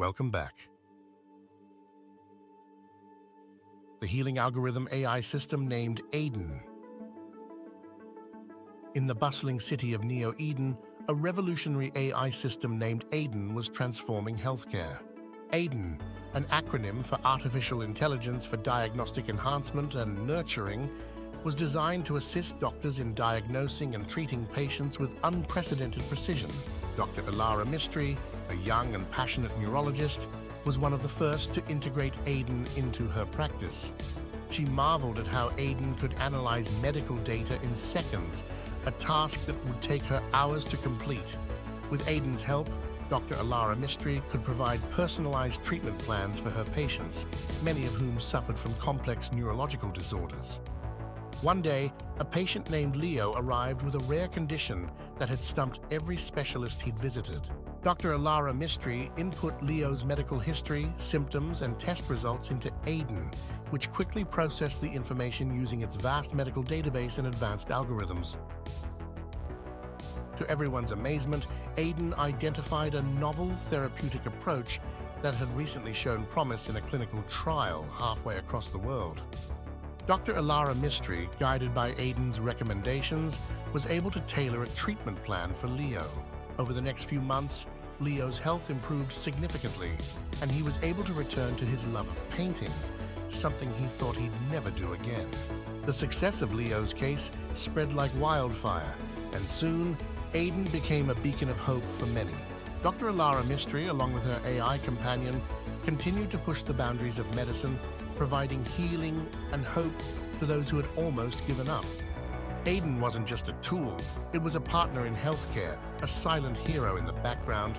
Welcome back. The healing algorithm AI system named Aiden. In the bustling city of Neo Eden, a revolutionary AI system named Aiden was transforming healthcare. Aiden, an acronym for Artificial Intelligence for Diagnostic Enhancement and Nurturing, was designed to assist doctors in diagnosing and treating patients with unprecedented precision. Dr. Elara Mistry, a young and passionate neurologist, was one of the first to integrate Aiden into her practice. She marveled at how Aiden could analyze medical data in seconds, a task that would take her hours to complete. With Aiden's help, Dr. Elara Mistry could provide personalized treatment plans for her patients, many of whom suffered from complex neurological disorders. One day, a patient named Leo arrived with a rare condition that had stumped every specialist he'd visited. Dr. Elara Mistry input Leo's medical history, symptoms, and test results into Aiden, which quickly processed the information using its vast medical database and advanced algorithms. To everyone's amazement, Aiden identified a novel therapeutic approach that had recently shown promise in a clinical trial halfway across the world. Dr. Elara Mistry, guided by Aiden's recommendations, was able to tailor a treatment plan for Leo. Over the next few months, Leo's health improved significantly, and he was able to return to his love of painting, something he thought he'd never do again. The success of Leo's case spread like wildfire, and soon, Aiden became a beacon of hope for many. Dr. Elara Mistry, along with her AI companion, continued to push the boundaries of medicine, providing healing and hope to those who had almost given up. Aiden wasn't just a tool, it was a partner in healthcare, a silent hero in the background,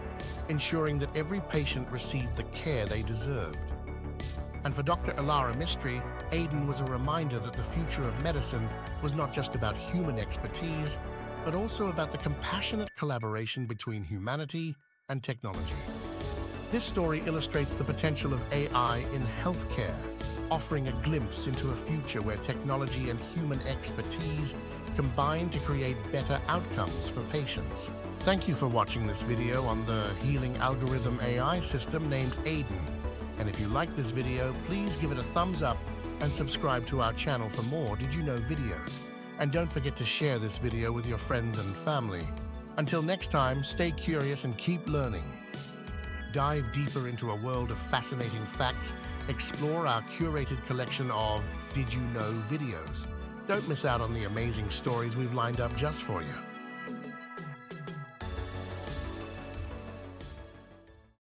ensuring that every patient received the care they deserved. And for Dr. Elara Mistry, Aiden was a reminder that the future of medicine was not just about human expertise, but also about the compassionate collaboration between humanity and technology. This story illustrates the potential of AI in healthcare, offering a glimpse into a future where technology and human expertise combine to create better outcomes for patients. Thank you for watching this video on the healing algorithm AI system named Aiden. And if you like this video, please give it a thumbs up and subscribe to our channel for more Did You Know videos. And don't forget to share this video with your friends and family. Until next time, stay curious and keep learning. Dive deeper into a world of fascinating facts, explore our curated collection of Did You Know videos. Don't miss out on the amazing stories we've lined up just for you.